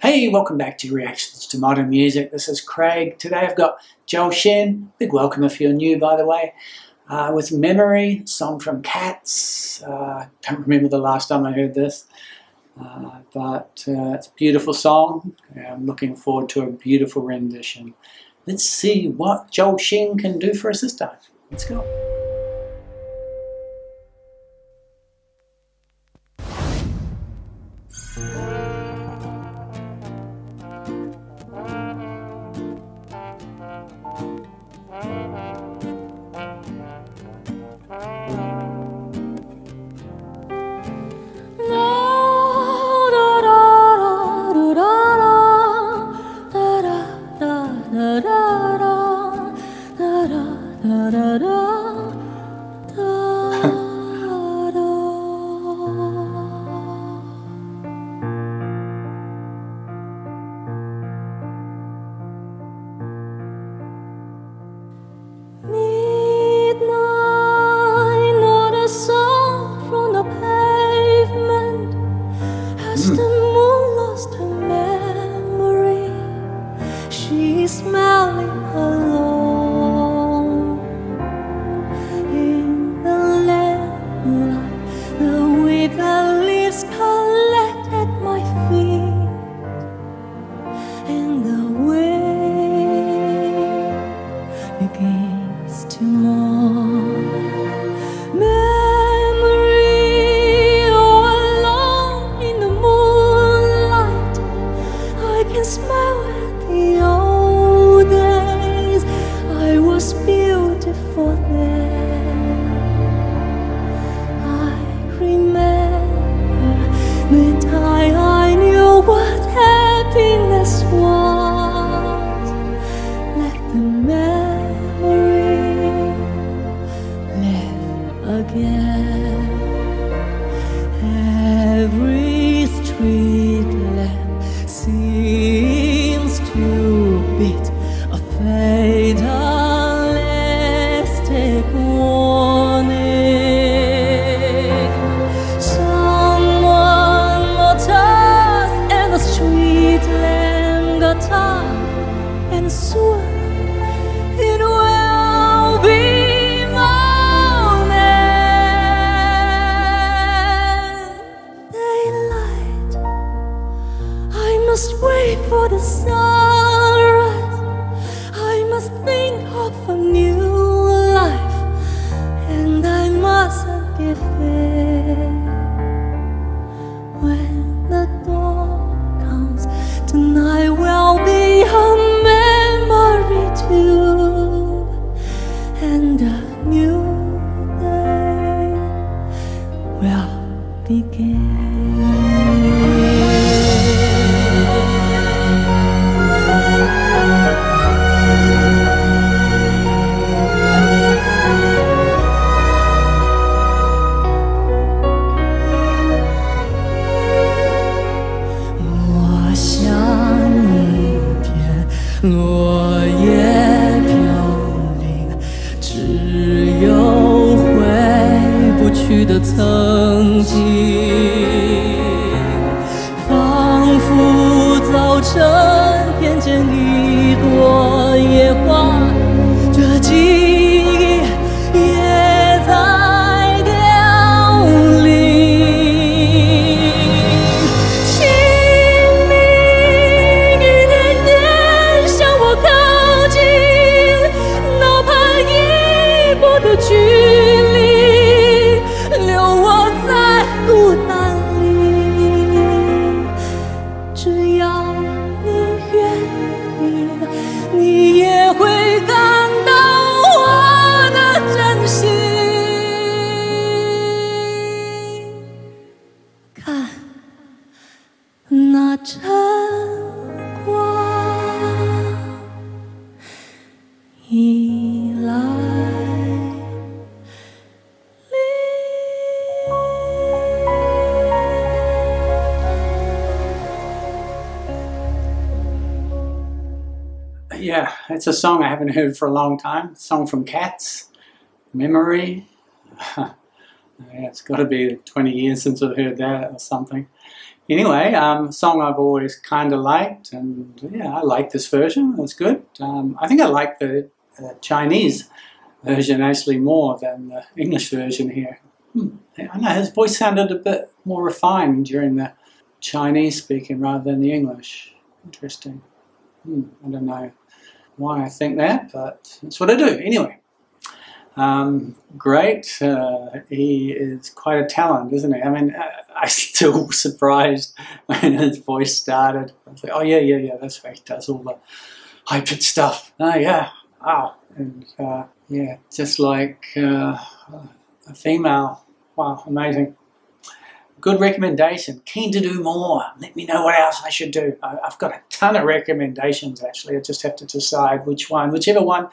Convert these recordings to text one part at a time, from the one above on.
Hey, welcome back to Reactions to Modern Music. This is Craig. Today I've got Zhou Shen. Big welcome if you're new, by the way. Uh, with Memory, song from Cats. Uh, don't remember the last time I heard this. Uh, but uh, it's a beautiful song. I'm looking forward to a beautiful rendition. Let's see what Zhou Shen can do for us this time. Let's go. Thank you. Linh. And a new day will begin. 落叶飘零，只有回不去的曾经，仿佛早晨看见你。那晨光已来临。 Yeah, it's a song I haven't heard for a long time. A song from Cats, Memory. yeah, it's got to be 20 years since I've heard that or something. Anyway, um, song I've always kind of liked, and yeah, I like this version. It's good. Um, I think I like the uh, Chinese version actually more than the English version here. Hmm. I know his voice sounded a bit more refined during the Chinese speaking rather than the English. Interesting. Hmm. I don't know why I think that, but that's what I do. Anyway. Um, great. Uh, he is quite a talent, isn't he? I mean, I, still surprised when his voice started. I was like, oh yeah, yeah, yeah, that's he does all the high pitched stuff. Oh yeah, wow. And uh, yeah, just like uh, a female. Wow, amazing. Good recommendation. Keen to do more. Let me know what else I should do. I, I've got a ton of recommendations actually. I just have to decide which one, whichever one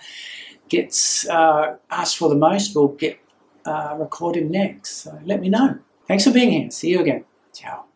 gets uh, asked for the most will get uh, recorded next. So let me know. Thanks for being here. See you again. Ciao.